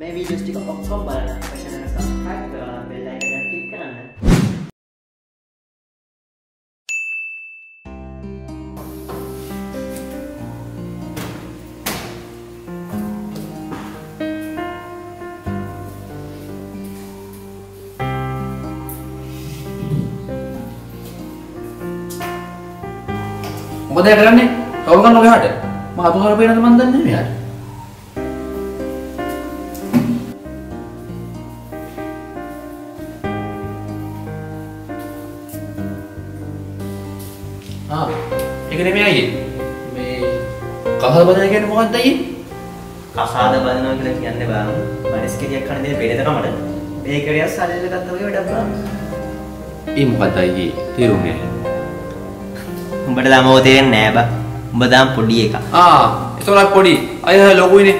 මේ වීඩියෝස් ටික ඔක්කොම බලන්න අපේ channel එක subscribe කරලා bell icon එක click කරන්න. මොකද එයා කරන්නේ? කවුරු ගන්න ඔයාට? මම අතු කරපේ නැද මන් දන්නේ මෙයාට. ඒක නෙමෙයි අයියේ. මේ කහල් බදන කියන්නේ මොකක්ද අයියේ? කසාද බලනවා කියලා කියන්නේ බං. මනස් කෙලියක් කන දේ කමඩ. බේකරියක් සල්ලි ගත්ත වගේ වැඩක් බං. ඒ මොකක්ද අයියේ? තේරුන්නේ. උඹට ළමෝ තේරෙන්නේ නෑ බං. උඹ දාම් පොඩි එකක්. ආ ඒතකොට පොඩි අය ලොකුයිනේ.